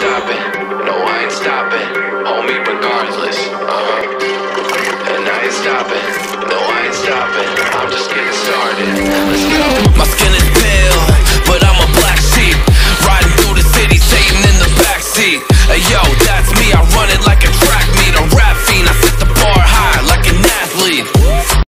stopping. No, I ain't stopping. Homie, regardless. Uh-huh. And I ain't stopping. No, I ain't stopping. I'm just getting started. Let's go. My skin is pale, but I'm a black sheep. Riding through the city, Satan in the backseat. Hey yo, that's me. I run